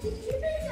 Did you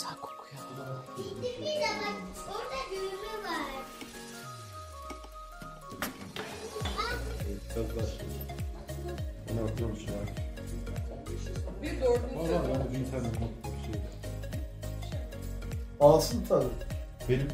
Güzel kokuyor. Bir de bak orada düğme var. Söz var. Bunu atıyormuş ya. Bir dördüncü. Valla ben bir bir şey. Alsın tabii. Benim